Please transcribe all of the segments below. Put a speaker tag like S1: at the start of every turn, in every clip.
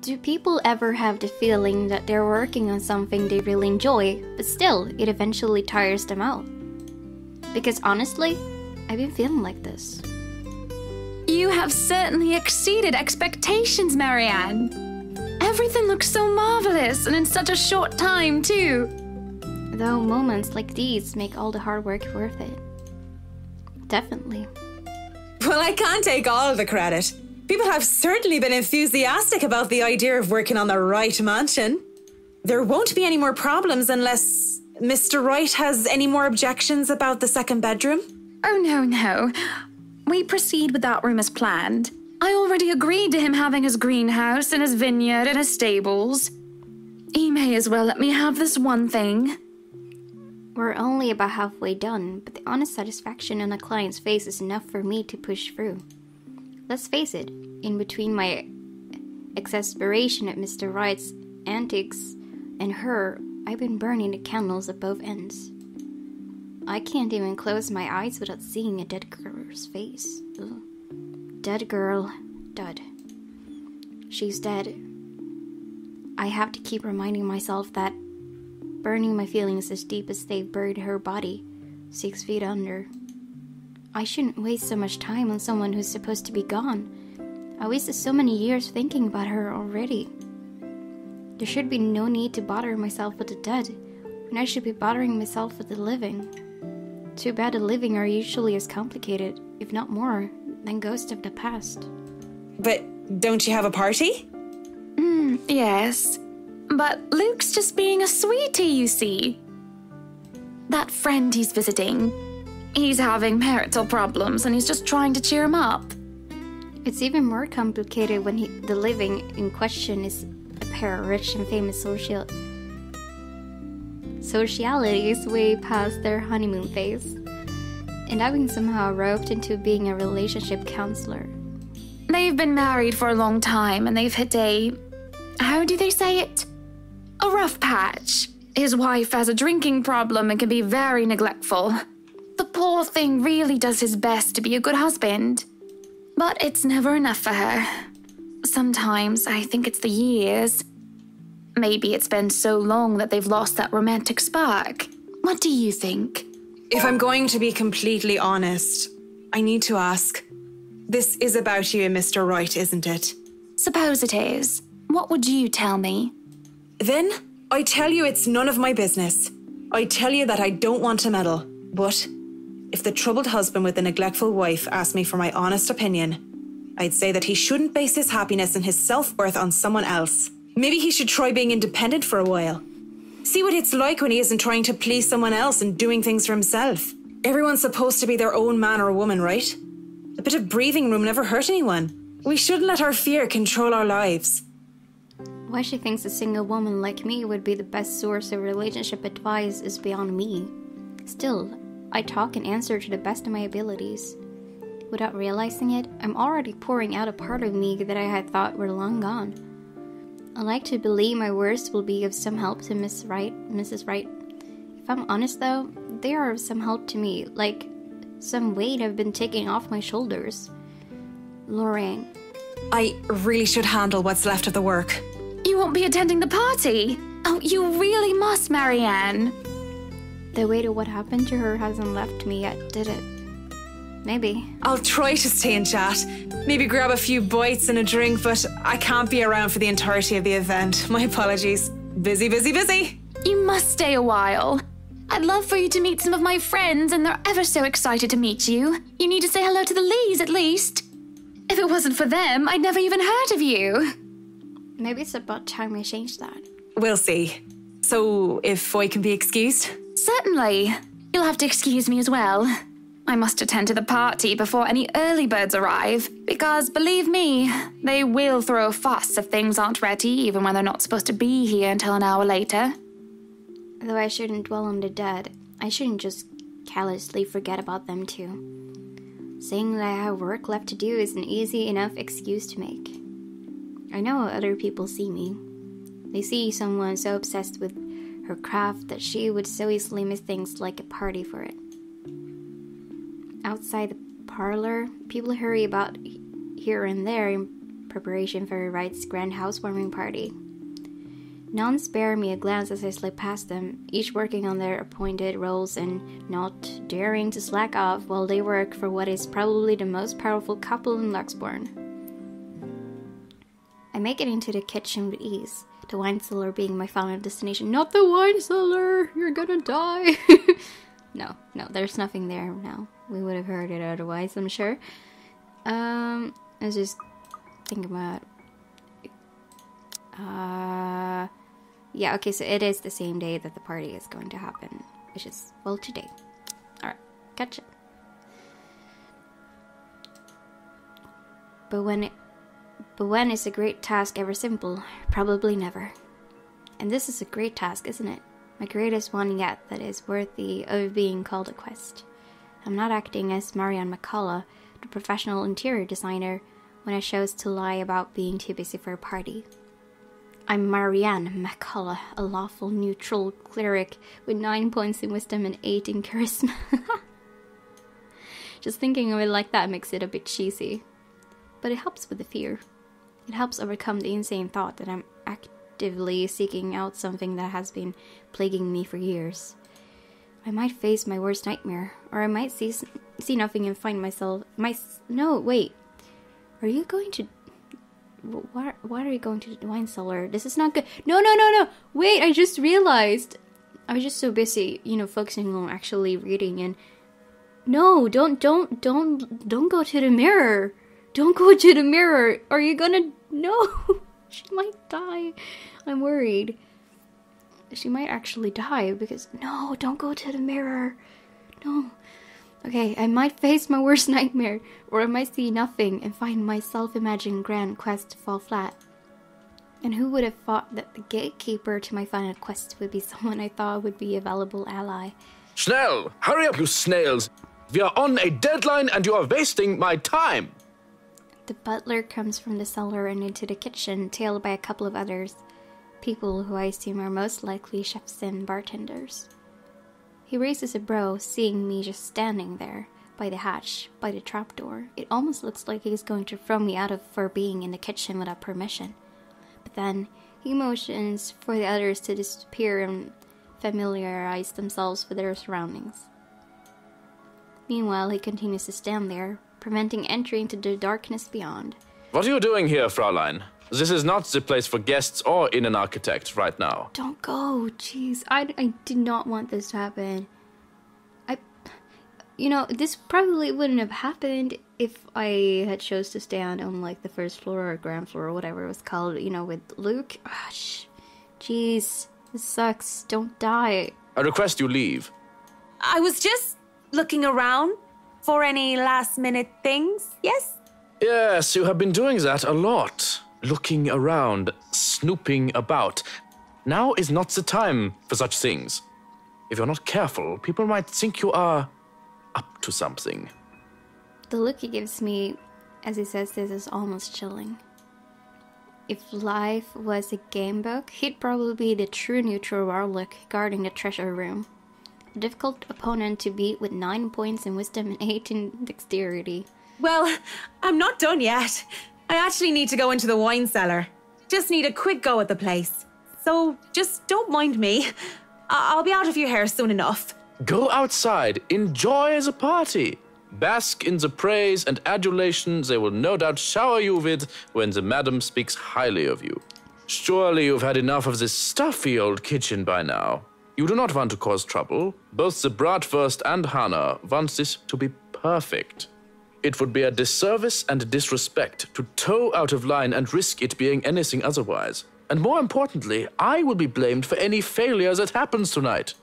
S1: Do people ever have the feeling that they're working on something they really enjoy, but still, it eventually tires them out? Because honestly, I've been feeling like this.
S2: You have certainly exceeded expectations, Marianne. Everything looks so marvelous, and in such a short time, too.
S1: Though moments like these make all the hard work worth it. Definitely.
S3: Well, I can't take all the credit. People have certainly been enthusiastic about the idea of working on the Wright mansion. There won't be any more problems unless Mr. Wright has any more objections about the second bedroom.
S2: Oh, no, no. We proceed with that room as planned. I already agreed to him having his greenhouse and his vineyard and his stables. He may as well let me have this one thing.
S1: We're only about halfway done, but the honest satisfaction on a client's face is enough for me to push through. Let's face it, in between my exasperation at Mr. Wright's antics and her, I've been burning the candles at both ends. I can't even close my eyes without seeing a dead girl's face. Ugh. Dead girl, dud. She's dead. I have to keep reminding myself that burning my feelings as deep as they've buried her body, six feet under. I shouldn't waste so much time on someone who's supposed to be gone. I wasted so many years thinking about her already. There should be no need to bother myself with the dead, when I should be bothering myself with the living. Too bad the living are usually as complicated, if not more, than ghosts of the past.
S3: But don't you have a party?
S2: Hmm, yes. But Luke's just being a sweetie, you see. That friend he's visiting, he's having marital problems and he's just trying to cheer him up.
S1: It's even more complicated when he, the living in question is a pair of rich and famous social socialities way past their honeymoon phase. And I've been somehow roped into being a relationship counselor.
S2: They've been married for a long time and they've hit a. How do they say it? A rough patch. His wife has a drinking problem and can be very neglectful. The poor thing really does his best to be a good husband. But it's never enough for her. Sometimes I think it's the years. Maybe it's been so long that they've lost that romantic spark. What do you think?
S3: If I'm going to be completely honest, I need to ask. This is about you and Mr. Wright, isn't it?
S2: Suppose it is. What would you tell me?
S3: Then I tell you it's none of my business. I tell you that I don't want to meddle. But if the troubled husband with the neglectful wife asked me for my honest opinion, I'd say that he shouldn't base his happiness and his self worth on someone else. Maybe he should try being independent for a while. See what it's like when he isn't trying to please someone else and doing things for himself. Everyone's supposed to be their own man or woman, right? A bit of breathing room never hurt anyone. We shouldn't let our fear control our lives.
S1: Why she thinks a single woman like me would be the best source of relationship advice is beyond me. Still, I talk and answer to the best of my abilities. Without realizing it, I'm already pouring out a part of me that I had thought were long gone. I like to believe my words will be of some help to Miss Wright, Mrs. Wright. If I'm honest though, they are of some help to me, like some weight I've been taking off my shoulders. Lorraine,
S3: I really should handle what's left of the work.
S2: You won't be attending the party? Oh, you really must, Marianne.
S1: The weight of what happened to her hasn't left me yet, did it? Maybe.
S3: I'll try to stay and chat. Maybe grab a few bites and a drink, but I can't be around for the entirety of the event. My apologies. Busy, busy, busy.
S2: You must stay a while. I'd love for you to meet some of my friends, and they're ever so excited to meet you. You need to say hello to the Lees at least. If it wasn't for them, I'd never even heard of you.
S1: Maybe it's about time we change that.
S3: We'll see. So, if I can be excused?
S2: Certainly. You'll have to excuse me as well. I must attend to the party before any early birds arrive, because believe me, they will throw a fuss if things aren't ready, even when they're not supposed to be here until an hour later.
S1: Though I shouldn't dwell on the dead, I shouldn't just callously forget about them too. Saying that I have work left to do is an easy enough excuse to make. I know other people see me. They see someone so obsessed with her craft that she would so easily miss things like a party for it. Outside the parlor, people hurry about here and there, in preparation for Wright's grand housewarming party. None spare me a glance as I slip past them, each working on their appointed roles and not daring to slack off while they work for what is probably the most powerful couple in Luxbourne. I make it into the kitchen with ease, the wine cellar being my final destination. Not the wine cellar! You're gonna die! no, no, there's nothing there now. We would have heard it otherwise, I'm sure. Um, let's just think about. Uh, yeah, okay, so it is the same day that the party is going to happen, which is, well, today. Alright, catch gotcha. But when it, but when is a great task ever simple? Probably never. And this is a great task, isn't it? My greatest one yet that is worthy of being called a quest. I'm not acting as Marianne McCullough, the professional interior designer, when I chose to lie about being too busy for a party. I'm Marianne McCullough, a lawful neutral cleric with nine points in wisdom and eight in charisma. Just thinking of it like that makes it a bit cheesy. But it helps with the fear. It helps overcome the insane thought that I'm actively seeking out something that has been plaguing me for years. I might face my worst nightmare, or I might see see nothing and find myself. My no, wait. Are you going to? Why? Why are you going to the wine cellar? This is not good. No, no, no, no. Wait! I just realized. I was just so busy, you know, focusing on actually reading and. No, don't, don't, don't, don't go to the mirror. Don't go to the mirror. Are you gonna? No, she might die. I'm worried she might actually die because no, don't go to the mirror. No. Okay, I might face my worst nightmare, or I might see nothing and find my self imagined grand quest fall flat. And who would have thought that the gatekeeper to my final quest would be someone I thought would be a valuable ally?
S4: Schnell! Hurry up, you snails! We are on a deadline and you are wasting my time!
S1: The butler comes from the cellar and into the kitchen, tailed by a couple of others people who I assume are most likely chefs and bartenders. He raises a brow, seeing me just standing there, by the hatch, by the trapdoor. It almost looks like he's going to throw me out of for being in the kitchen without permission. But then he motions for the others to disappear and familiarize themselves with their surroundings. Meanwhile, he continues to stand there, preventing entry into the darkness beyond.
S4: What are you doing here, Fraulein? This is not the place for guests or in an architect right now.
S1: Don't go. Jeez. I, I did not want this to happen. I. You know, this probably wouldn't have happened if I had chose to stand on, on like, the first floor or ground floor or whatever it was called, you know, with Luke. Oh, Jeez. This sucks. Don't die.
S4: I request you leave.
S3: I was just looking around for any last minute things, yes?
S4: Yes, you have been doing that a lot looking around, snooping about. Now is not the time for such things. If you're not careful, people might think you are up to something.
S1: The look he gives me as he says this is almost chilling. If life was a game book, he'd probably be the true neutral warlock guarding the treasure room. A difficult opponent to beat with 9 points in wisdom and 8 in dexterity.
S3: Well, I'm not done yet. I actually need to go into the wine cellar. Just need a quick go at the place. So just don't mind me. I- will be out of your hair soon enough.
S4: Go outside, enjoy the party. Bask in the praise and adulation they will no doubt shower you with when the madam speaks highly of you. Surely you've had enough of this stuffy old kitchen by now. You do not want to cause trouble. Both the Bratwurst and Hannah want this to be perfect. It would be a disservice and disrespect to toe out of line and risk it being anything otherwise. And more importantly, I will be blamed for any failure that happens tonight.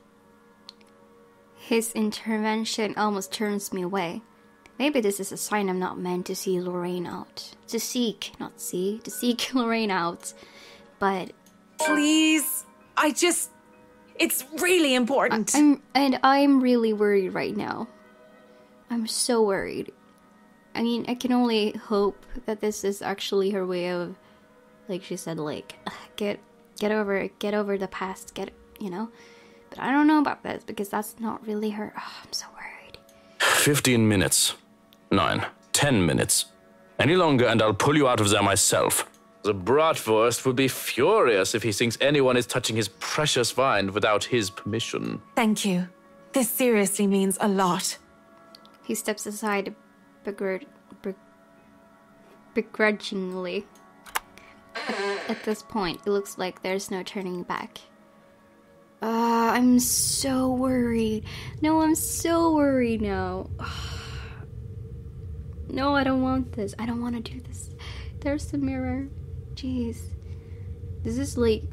S1: His intervention almost turns me away. Maybe this is a sign I'm not meant to see Lorraine out. To seek, not see, to seek Lorraine out. But.
S3: Please, I just. It's really important.
S1: I'm, and I'm really worried right now. I'm so worried. I mean, I can only hope that this is actually her way of, like she said, like get get over it, get over the past, get you know. But I don't know about this because that's not really her. Oh, I'm so worried.
S4: Fifteen minutes, nine, ten minutes. Any longer, and I'll pull you out of there myself. The Bratwurst would be furious if he thinks anyone is touching his precious vine without his permission.
S3: Thank you. This seriously means a lot.
S1: He steps aside begrud- be- begrudgingly. At, at this point, it looks like there's no turning back. Uh, I'm so worried. No, I'm so worried now. no, I don't want this. I don't want to do this. There's the mirror. Jeez. This is like.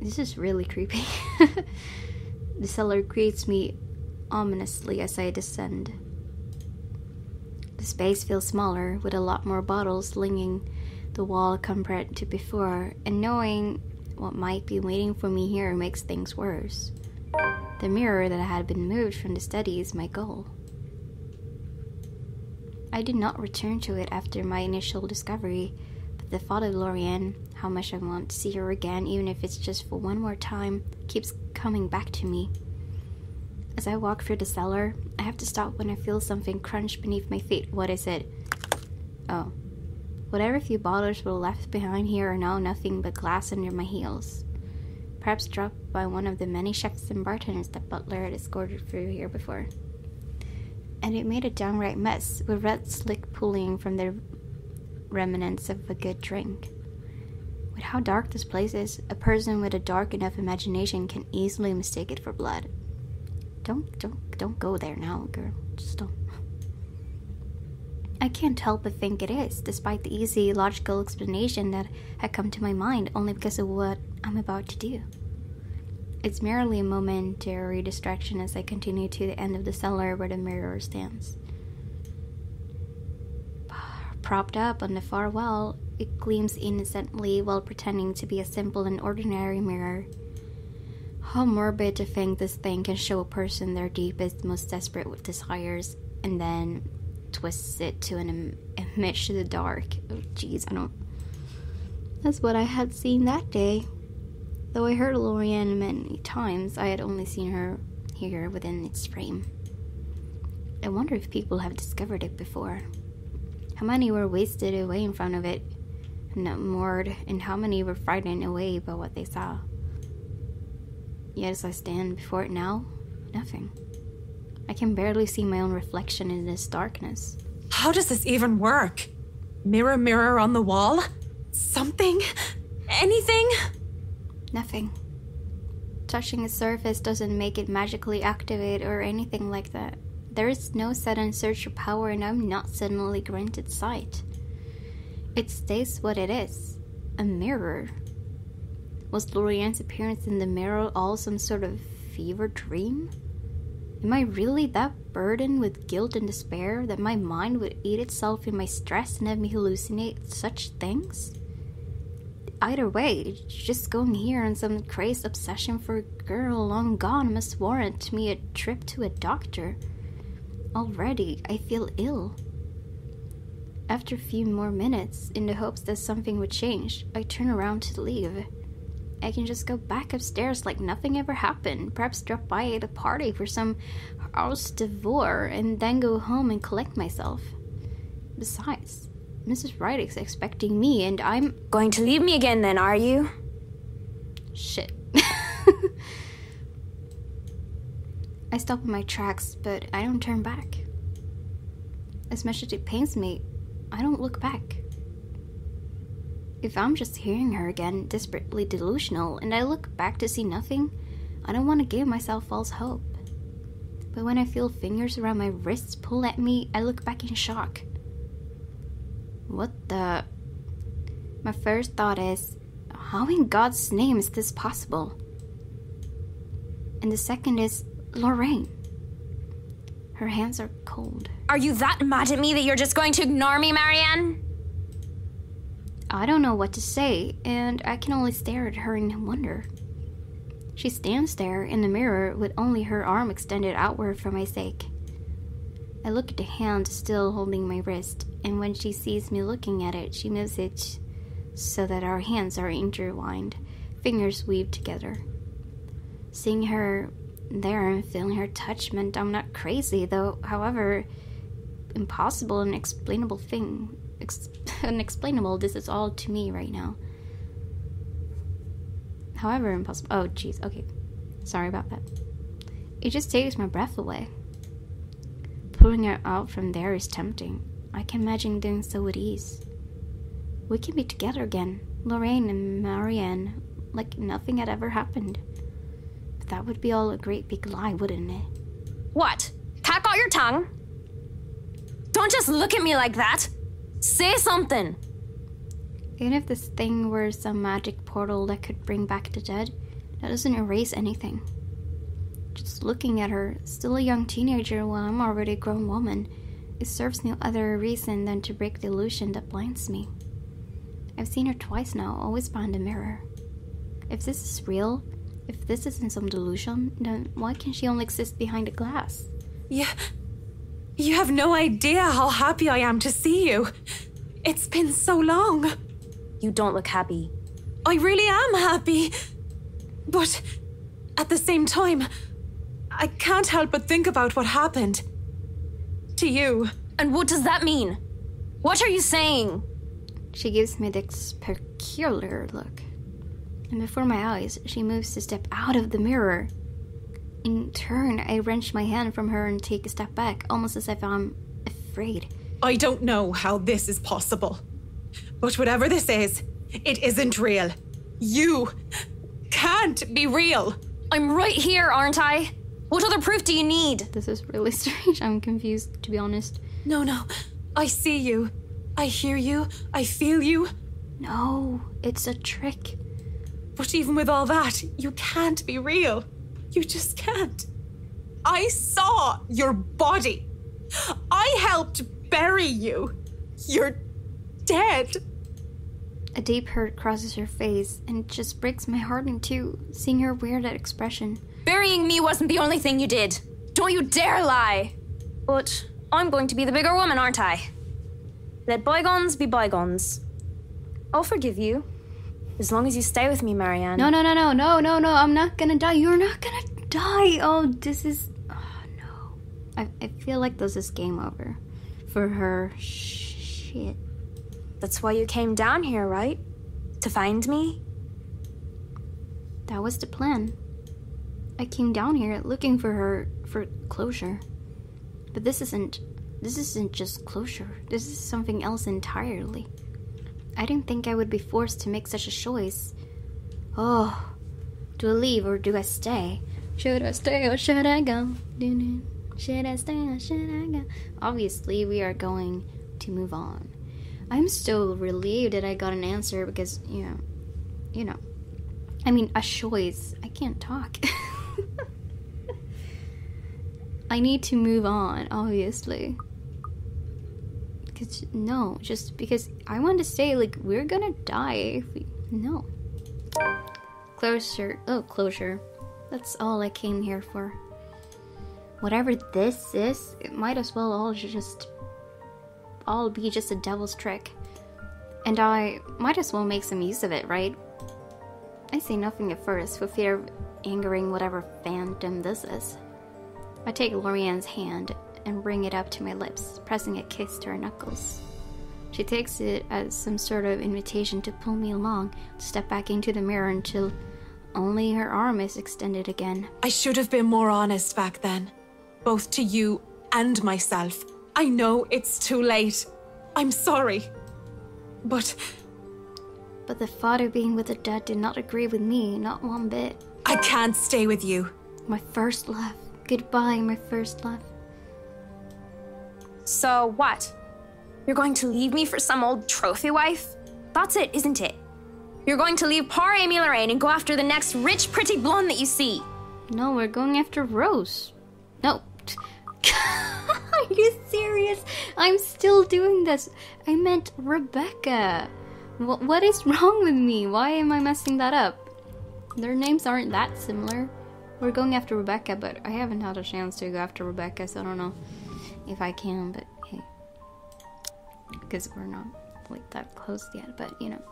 S1: This is really creepy. the cellar greets me ominously as I descend. The space feels smaller, with a lot more bottles linking the wall compared to before, and knowing what might be waiting for me here makes things worse. The mirror that had been moved from the study is my goal. I did not return to it after my initial discovery, the thought of Lorianne, how much I want to see her again, even if it's just for one more time, keeps coming back to me. As I walk through the cellar, I have to stop when I feel something crunch beneath my feet. What is it? Oh. Whatever few bottles were left behind here are now nothing but glass under my heels. Perhaps dropped by one of the many chefs and bartenders that Butler had escorted through here before. And it made a downright mess, with red slick pooling from the remnants of a good drink. With how dark this place is, a person with a dark enough imagination can easily mistake it for blood. Don't, don't, don't go there now, girl. Just don't. I can't help but think it is, despite the easy, logical explanation that had come to my mind only because of what I'm about to do. It's merely a momentary distraction as I continue to the end of the cellar where the mirror stands. Propped up on the far wall, it gleams innocently while pretending to be a simple and ordinary mirror. How morbid to think this thing can show a person their deepest, most desperate desires, and then twists it to an Im- image to the dark. Oh, jeez, I don't. That's what I had seen that day. Though I heard Lorianne many times, I had only seen her here within its frame. I wonder if people have discovered it before. How many were wasted away in front of it, not moored, and how many were frightened away by what they saw. Yet as I stand before it now, nothing. I can barely see my own reflection in this darkness.
S3: How does this even work? Mirror, mirror on the wall? Something? Anything?
S1: Nothing. Touching a surface doesn't make it magically activate or anything like that. There is no sudden surge of power, and I'm not suddenly granted sight. It stays what it is a mirror. Was Lorianne's appearance in the mirror all some sort of fever dream? Am I really that burdened with guilt and despair that my mind would eat itself in my stress and have me hallucinate such things? Either way, just going here on some crazed obsession for a girl long gone must warrant me a trip to a doctor. Already, I feel ill. After a few more minutes, in the hopes that something would change, I turn around to leave. I can just go back upstairs like nothing ever happened, perhaps drop by at a party for some house devour, and then go home and collect myself. Besides, Mrs. Wright is expecting me, and I'm.
S5: Going to leave me again then, are you?
S1: Shit. I stop in my tracks, but I don't turn back. As much as it pains me, I don't look back. If I'm just hearing her again, desperately delusional, and I look back to see nothing, I don't want to give myself false hope. But when I feel fingers around my wrists pull at me, I look back in shock. What the? My first thought is, how in God's name is this possible? And the second is, Lorraine. Her hands are cold.
S5: Are you that mad at me that you're just going to ignore me, Marianne?
S1: I don't know what to say, and I can only stare at her in wonder. She stands there in the mirror with only her arm extended outward for my sake. I look at the hand still holding my wrist, and when she sees me looking at it, she moves it so that our hands are intertwined, fingers weaved together. Seeing her there and feeling her touch meant I'm not crazy, though, however, impossible and explainable thing. Ex- unexplainable, this is all to me right now. However, impossible. Oh, jeez. Okay. Sorry about that. It just takes my breath away. Pulling her out from there is tempting. I can imagine doing so with ease. We can be together again, Lorraine and Marianne, like nothing had ever happened. That would be all a great big lie, wouldn't it?
S5: What? Pack out your tongue? Don't just look at me like that. Say something.
S1: Even if this thing were some magic portal that could bring back the dead, that doesn't erase anything. Just looking at her, still a young teenager while I'm already a grown woman, it serves no other reason than to break the illusion that blinds me. I've seen her twice now, always behind a mirror. If this is real, if this isn't some delusion, then why can she only exist behind a glass?
S3: Yeah. You have no idea how happy I am to see you. It's been so long.
S5: You don't look happy.
S3: I really am happy. But at the same time, I can't help but think about what happened. To you.
S5: And what does that mean? What are you saying?
S1: She gives me this peculiar look. And before my eyes, she moves to step out of the mirror. In turn, I wrench my hand from her and take a step back, almost as if I'm afraid.
S3: I don't know how this is possible. But whatever this is, it isn't real. You can't be real.
S5: I'm right here, aren't I? What other proof do you need?
S1: This is really strange. I'm confused, to be honest.
S3: No, no. I see you. I hear you. I feel you.
S1: No, it's a trick.
S3: But even with all that, you can't be real. You just can't. I saw your body. I helped bury you. You're dead.
S1: A deep hurt crosses her face, and it just breaks my heart in two, seeing her wear that expression.
S5: Burying me wasn't the only thing you did. Don't you dare lie. But I'm going to be the bigger woman, aren't I? Let bygones be bygones. I'll forgive you. As long as you stay with me, Marianne.
S1: No, no, no, no, no, no, no, I'm not gonna die. You're not gonna die. Oh, this is. Oh, no. I, I feel like this is game over. For her. Shit.
S5: That's why you came down here, right? To find me?
S1: That was the plan. I came down here looking for her for closure. But this isn't. This isn't just closure. This is something else entirely. I didn't think I would be forced to make such a choice. Oh, do I leave or do I stay? Should I stay or should I go? Should I stay or should I go? Obviously, we are going to move on. I'm still relieved that I got an answer because, you know, you know, I mean, a choice. I can't talk. I need to move on, obviously. Because, no, just because I want to say, like, we're gonna die if we. No. Closure. Oh, closure. That's all I came here for. Whatever this is, it might as well all just. all be just a devil's trick. And I might as well make some use of it, right? I say nothing at first, for fear of angering whatever phantom this is. I take Lorianne's hand and bring it up to my lips, pressing a kiss to her knuckles. She takes it as some sort of invitation to pull me along, to step back into the mirror until only her arm is extended again.
S3: I should have been more honest back then, both to you and myself. I know it's too late. I'm sorry. But
S1: But the father being with the dead did not agree with me, not one bit.
S3: I can't stay with you.
S1: My first love. Goodbye, my first love.
S5: So what? You're going to leave me for some old trophy wife? That's it, isn't it? You're going to leave poor Amy Lorraine and go after the next rich, pretty blonde that you see.
S1: No, we're going after Rose. No. Are you serious? I'm still doing this. I meant Rebecca. Wh- what is wrong with me? Why am I messing that up? Their names aren't that similar. We're going after Rebecca, but I haven't had a chance to go after Rebecca, so I don't know if I can, but hey. Because we're not like that close yet, but you know.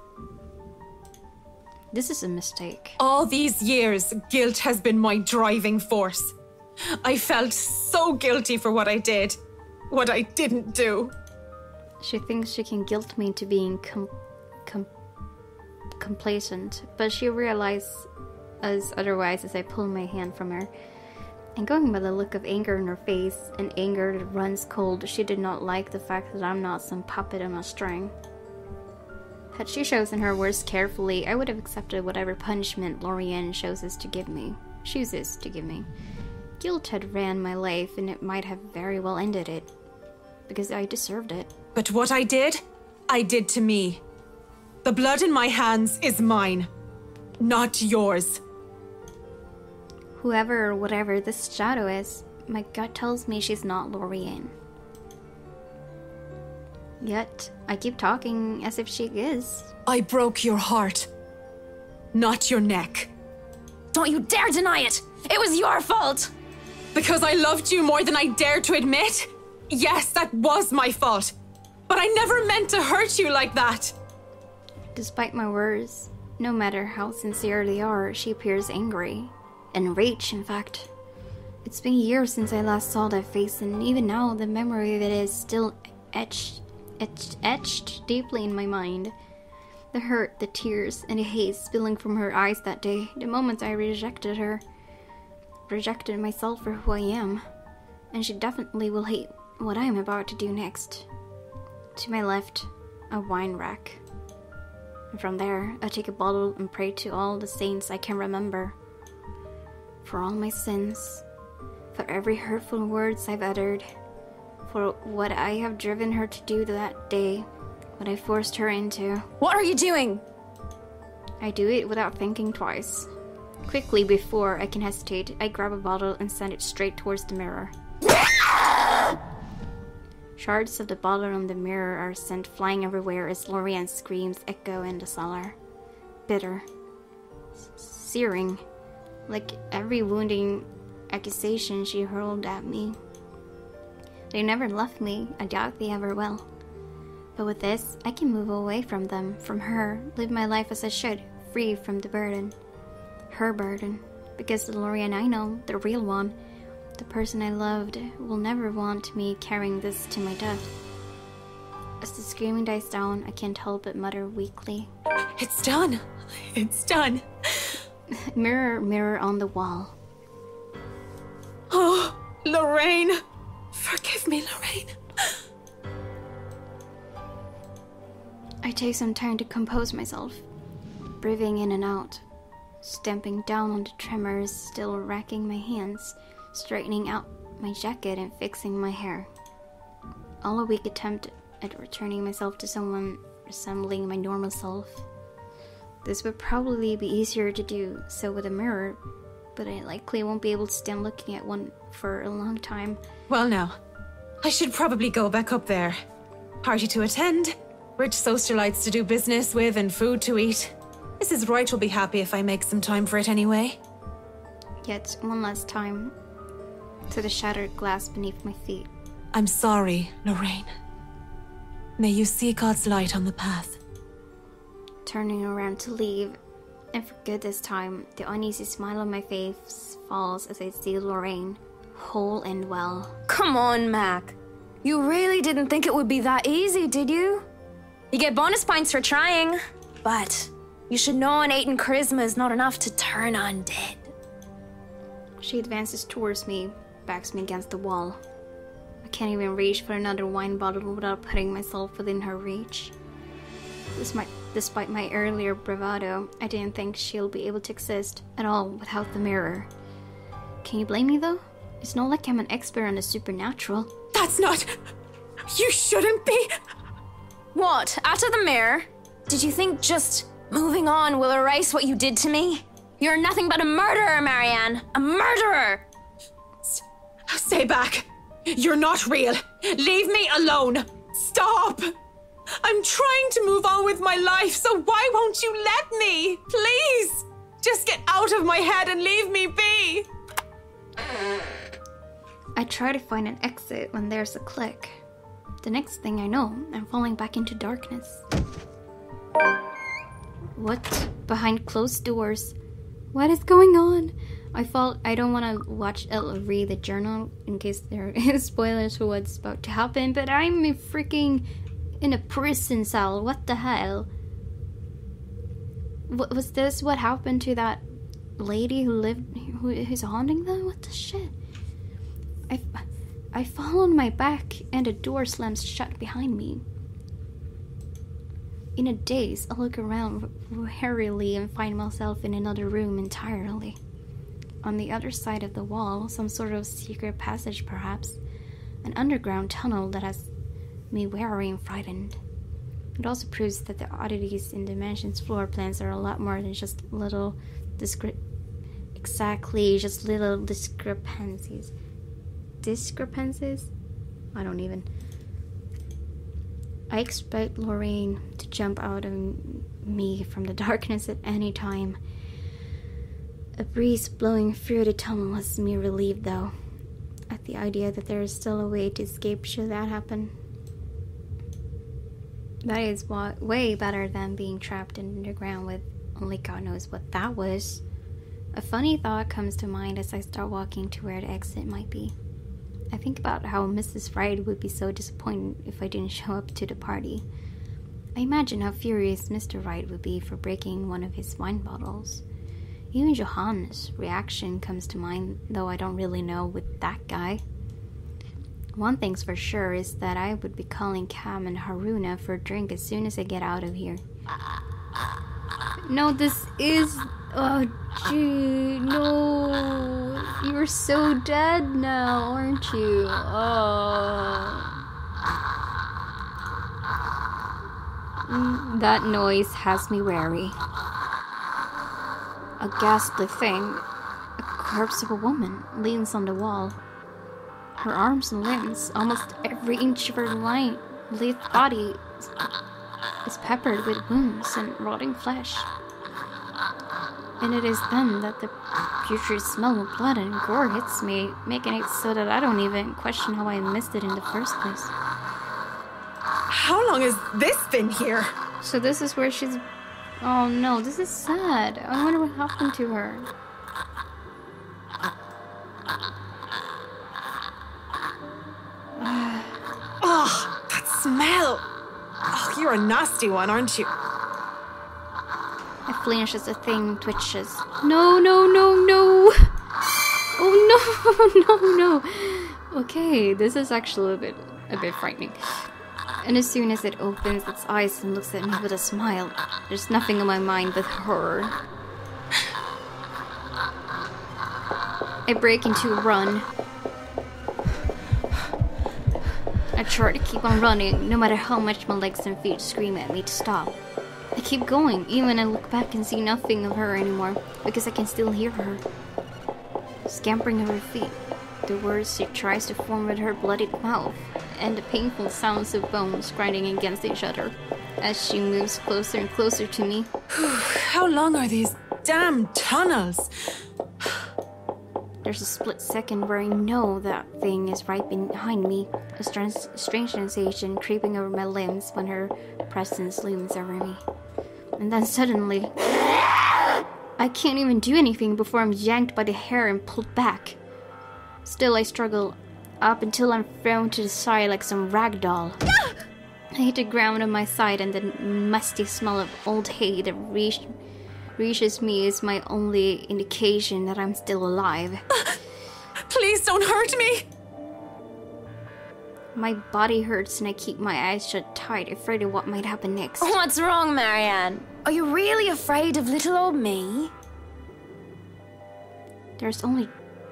S1: This is a mistake.
S3: All these years, guilt has been my driving force. I felt so guilty for what I did. what I didn't do.
S1: She thinks she can guilt me into being com- com- complacent, but she realizes as otherwise as I pull my hand from her. And going by the look of anger in her face, and anger that runs cold, she did not like the fact that I'm not some puppet on a string. Had she chosen her words carefully, I would have accepted whatever punishment Lorian chooses to give me. Chooses to give me. Guilt had ran my life, and it might have very well ended it. Because I deserved it.
S3: But what I did, I did to me. The blood in my hands is mine, not yours.
S1: Whoever or whatever this shadow is, my gut tells me she's not Lorian. Yet, I keep talking as if she is.
S3: I broke your heart, not your neck.
S5: Don't you dare deny it! It was your fault!
S3: Because I loved you more than I dared to admit? Yes, that was my fault. But I never meant to hurt you like that.
S1: Despite my words, no matter how sincere they are, she appears angry. Enraged, in fact. It's been years since I last saw that face, and even now, the memory of it is still etched, etched, etched deeply in my mind. The hurt, the tears, and the hate spilling from her eyes that day, the moment I rejected her, rejected myself for who I am. And she definitely will hate what I am about to do next. To my left, a wine rack. And from there, I take a bottle and pray to all the saints I can remember. For all my sins, for every hurtful words I've uttered, for what I have driven her to do that day, what I forced her into.
S5: What are you doing?
S1: I do it without thinking twice. Quickly, before I can hesitate, I grab a bottle and send it straight towards the mirror. Shards of the bottle on the mirror are sent flying everywhere as Lorian's screams echo in the cellar. Bitter. Searing. Like every wounding accusation she hurled at me. They never left me, I doubt they ever will. But with this, I can move away from them, from her, live my life as I should, free from the burden. Her burden. Because the Lorian I know, the real one, the person I loved, will never want me carrying this to my death. As the screaming dies down, I can't help but mutter weakly
S3: It's done. It's done.
S1: Mirror, mirror on the wall.
S3: Oh, Lorraine. Forgive me, Lorraine.
S1: I take some time to compose myself, breathing in and out, stamping down on the tremors, still racking my hands, straightening out my jacket and fixing my hair. All a weak attempt at returning myself to someone resembling my normal self. This would probably be easier to do so with a mirror, but I likely won't be able to stand looking at one for a long time.
S3: Well, now, I should probably go back up there. Party to attend, rich socialites to do business with, and food to eat. Mrs. Wright will be happy if I make some time for it anyway.
S1: Yet, one last time, to the shattered glass beneath my feet.
S3: I'm sorry, Lorraine. May you see God's light on the path.
S1: Turning around to leave, and for good this time, the uneasy smile on my face falls as I see Lorraine, whole and well.
S5: Come on, Mac. You really didn't think it would be that easy, did you? You get bonus points for trying, but you should know an 8 in charisma is not enough to turn undead.
S1: She advances towards me, backs me against the wall. I can't even reach for another wine bottle without putting myself within her reach. Despite, despite my earlier bravado, I didn't think she'll be able to exist at all without the mirror. Can you blame me though? It's not like I'm an expert on the supernatural.
S3: That's not. You shouldn't be.
S5: What? After the mirror? Did you think just moving on will erase what you did to me? You're nothing but a murderer, Marianne! A murderer!
S3: Stay back. You're not real. Leave me alone. Stop. I'm trying to move on with my life, so why won't you let me? Please. Just get out of my head and leave me be.
S1: I try to find an exit when there's a click. The next thing I know, I'm falling back into darkness. What? Behind closed doors? What is going on? I felt I don't want to watch Ella read the journal in case there is spoilers for what's about to happen, but I'm freaking in a prison cell. What the hell? What was this? What happened to that lady who lived who is haunting them? What the shit? I I fall on my back and a door slams shut behind me. In a daze, I look around hurriedly and find myself in another room entirely. On the other side of the wall, some sort of secret passage, perhaps. An underground tunnel that has me wary and frightened. It also proves that the oddities in Dimension's floor plans are a lot more than just little discre- exactly just little discrepancies. Discrepancies? I don't even. I expect Lorraine to jump out of me from the darkness at any time. A breeze blowing through the tunnel has me relieved, though, at the idea that there is still a way to escape should that happen. That is way better than being trapped underground with only God knows what that was. A funny thought comes to mind as I start walking to where the exit might be. I think about how Mrs. Wright would be so disappointed if I didn't show up to the party. I imagine how furious Mr. Wright would be for breaking one of his wine bottles. Even Johannes' reaction comes to mind, though I don't really know with that guy. One thing's for sure is that I would be calling Cam and Haruna for a drink as soon as I get out of here. No, this is. Oh, gee, no. You're so dead now, aren't you? Oh. That noise has me wary. A ghastly thing, a corpse of a woman, leans on the wall. Her arms and limbs, almost every inch of her lithe body, is, is peppered with wounds and rotting flesh. And it is then that the putrid smell of blood and gore hits me, making it so that I don't even question how I missed it in the first place.
S3: How long has this been here?
S1: So this is where she's. Oh no, this is sad. I wonder what happened to her.
S3: Oh, you're a nasty one, aren't you?
S1: I flinch as the thing twitches. No, no, no, no! Oh no, no, no! Okay, this is actually a bit, a bit frightening. And as soon as it opens its eyes and looks at me with a smile, there's nothing in my mind but horror. I break into a run. I try to keep on running, no matter how much my legs and feet scream at me to stop. I keep going, even I look back and see nothing of her anymore, because I can still hear her. Scampering at her feet, the words she tries to form with her bloodied mouth, and the painful sounds of bones grinding against each other as she moves closer and closer to me.
S3: How long are these damn tunnels?
S1: There's a split second where I know that thing is right behind me, a strange, sensation creeping over my limbs when her presence looms over me. And then suddenly, I can't even do anything before I'm yanked by the hair and pulled back. Still, I struggle up until I'm thrown to the side like some rag doll. I hit the ground on my side, and the musty smell of old hay that reach, reaches me is my only indication that I'm still alive.
S3: Please don't hurt me.
S1: My body hurts, and I keep my eyes shut tight, afraid of what might happen next.
S5: What's wrong, Marianne? Are you really afraid of little old me?
S1: There's only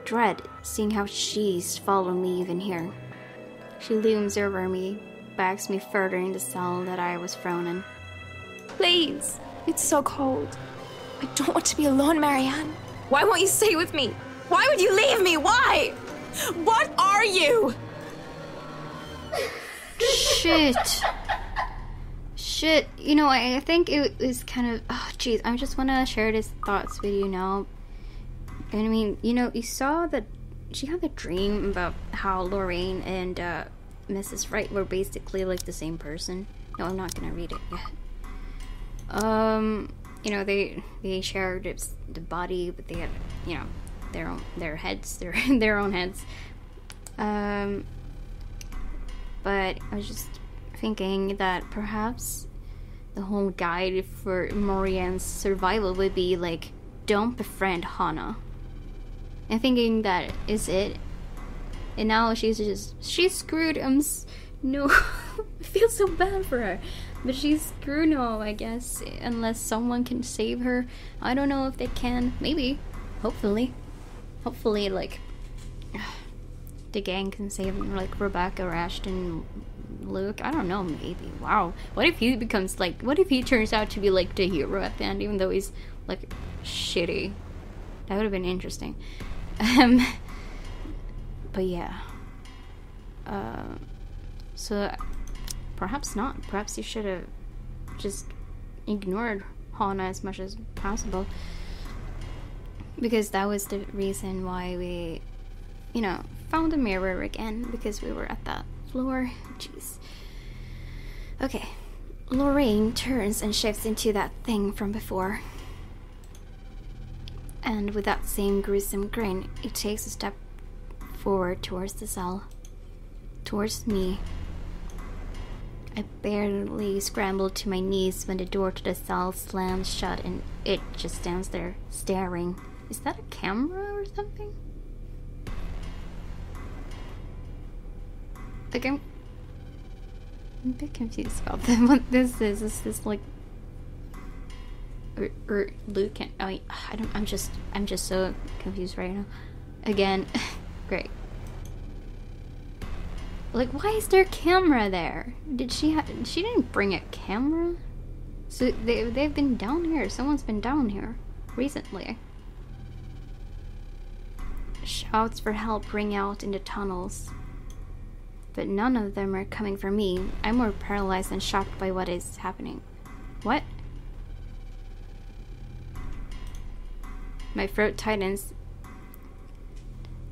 S1: dread seeing how she's following me even here. She looms over me, backs me further in the cell that I was thrown in.
S5: Please. It's so cold. I don't want to be alone, Marianne. Why won't you stay with me? Why would you leave me? Why?
S3: What are you?
S1: Shit. Shit. You know, I, I think it was kind of. Oh, jeez. I just want to share these thoughts with you now. And I mean, you know, you saw that she had a dream about how Lorraine and uh, Mrs. Wright were basically like the same person. No, I'm not gonna read it yet. Um, you know, they they shared the body, but they had, you know, their own their heads, their their own heads. Um, but I was just thinking that perhaps the whole guide for Marianne's survival would be like, don't befriend Hana. And thinking that is it. And now she's just she's screwed. I'm s- no, I feel so bad for her, but she's screwed now. I guess unless someone can save her. I don't know if they can. Maybe, hopefully, hopefully like the gang can save like Rebecca, Ashton, Luke. I don't know. Maybe. Wow. What if he becomes like? What if he turns out to be like the hero at the end, even though he's like shitty? That would have been interesting. Um, but yeah. Uh, so perhaps not. Perhaps you should have just ignored Hana as much as possible. Because that was the reason why we, you know, found the mirror again. Because we were at that floor. Jeez. Okay. Lorraine turns and shifts into that thing from before. And with that same gruesome grin, it takes a step forward towards the cell. Towards me. I barely scrambled to my knees when the door to the cell slams shut and it just stands there, staring. Is that a camera or something? Like, I'm, I'm a bit confused about them. what this is. Is this like or, or Luke and I, I don't. I'm just. I'm just so confused right now. Again, great. Like, why is there a camera there? Did she? Ha- she didn't bring a camera. So they they've been down here. Someone's been down here recently. Shouts for help ring out in the tunnels. But none of them are coming for me. I'm more paralyzed and shocked by what is happening. What? My throat tightens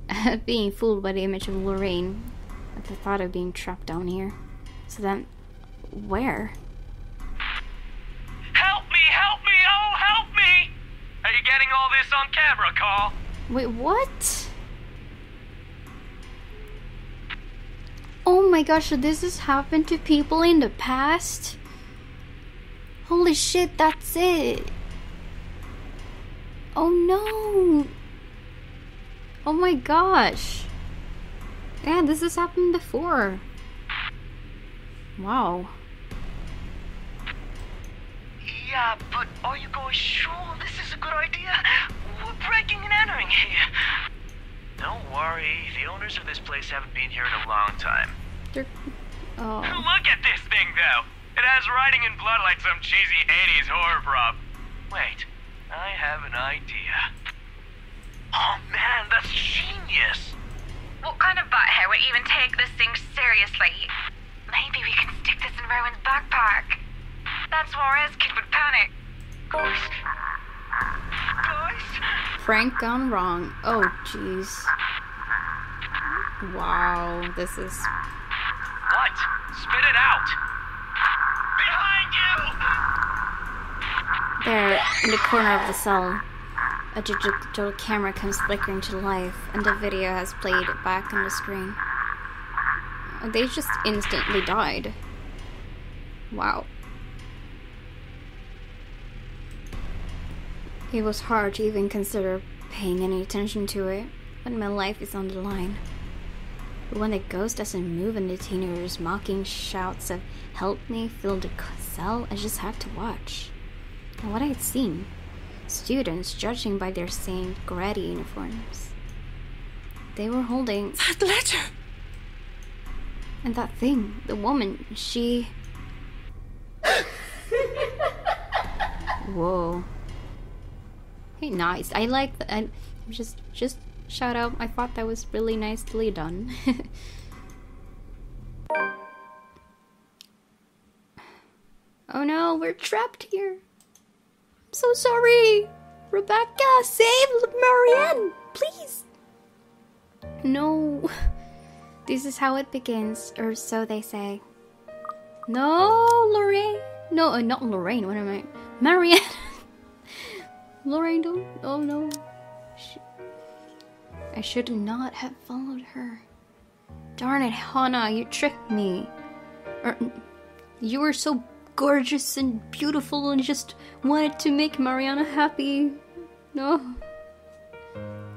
S1: being fooled by the image of Lorraine at the thought of being trapped down here. So then, where?
S6: Help me! Help me! Oh, help me! Are you getting all this on camera, Carl?
S1: Wait, what? Oh my gosh, so this has happened to people in the past? Holy shit, that's it. Oh no. Oh my gosh. Yeah, this has happened before. Wow.
S6: Yeah, but are you guys sure this is a good idea? We're breaking and entering here. Don't worry, the owners of this place haven't been here in a long time.
S1: They're... Oh.
S6: Look at this thing, though. It has writing in blood like some cheesy 80s horror prop. Wait, I have an idea. Oh man, that's genius!
S2: What kind of butthead would even take this thing seriously? Maybe we can stick this in Rowan's backpack. That's Juarez kid would panic.
S6: Guys? Guys?
S1: Frank gone wrong. Oh, jeez. Wow, this is.
S6: What? Spit it out! Behind you!
S1: There, in the corner of the cell, a digital camera comes flickering to life, and the video has played back on the screen. Uh, they just instantly died. Wow. It was hard to even consider paying any attention to it, but my life is on the line. But when the ghost doesn't move and the teenagers' mocking shouts of help me fill the cell, I just had to watch. And what I had seen students judging by their St. Grady uniforms. They were holding.
S3: That letter!
S1: And that thing, the woman, she. Whoa. Hey, nice. I like that. I just, just shout out. I thought that was really nicely done. oh no, we're trapped here. So sorry. Rebecca, save Marianne, please. No. This is how it begins, or so they say. No, Lorraine. No, uh, not Lorraine. What am I? Marianne. Lorraine, don't. Oh no. Sh- I should not have followed her. Darn it, Hana, you tricked me. You were so gorgeous and beautiful and just wanted to make Mariana happy. Oh.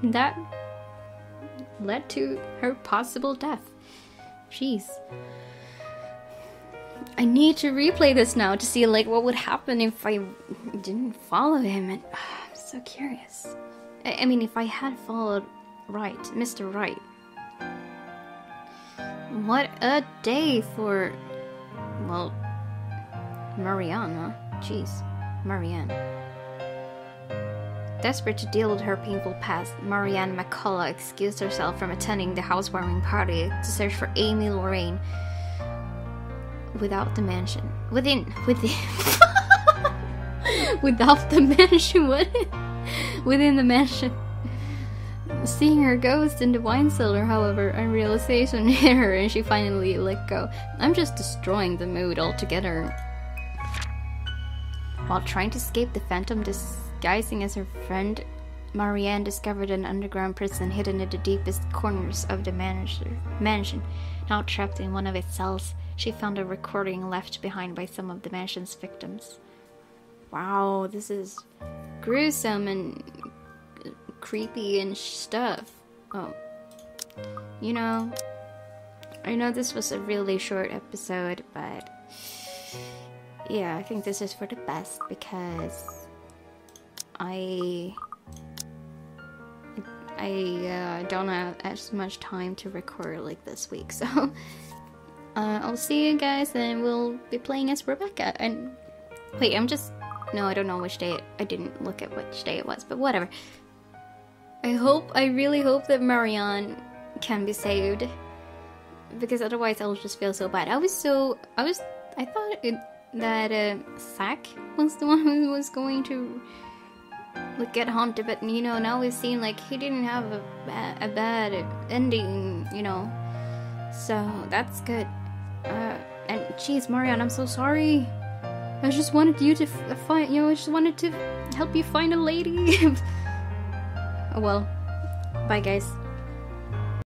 S1: No. That led to her possible death. Jeez. I need to replay this now to see like what would happen if I didn't follow him and I'm so curious. I, I mean if I had followed Right, Mr. Right. What a day for well Mariana. Jeez. Marianne. Desperate to deal with her painful past, Marianne McCullough excused herself from attending the housewarming party to search for Amy Lorraine without the mansion. Within within without the mansion what within the mansion. Seeing her ghost in the wine cellar, however, a realization hit her and she finally let go. I'm just destroying the mood altogether. While trying to escape the phantom disguising as her friend, Marianne discovered an underground prison hidden in the deepest corners of the manager, mansion. Now trapped in one of its cells, she found a recording left behind by some of the mansion's victims. Wow, this is gruesome and creepy and stuff. Oh. You know, I know this was a really short episode, but yeah, I think this is for the best because I I uh, don't have as much time to record like this week, so uh, I'll see you guys, and we'll be playing as Rebecca. And wait, I'm just no, I don't know which day. I didn't look at which day it was, but whatever. I hope, I really hope that Marianne can be saved, because otherwise I'll just feel so bad. I was so, I was, I thought it, that uh, Zack was the one who was going to like get haunted, but you know now we've seen like he didn't have a, ba- a bad ending, you know. So that's good. Uh, and geez, Marianne, I'm so sorry. I just wanted you to f- find, you know, I just wanted to help you find a lady. oh well. Bye, guys.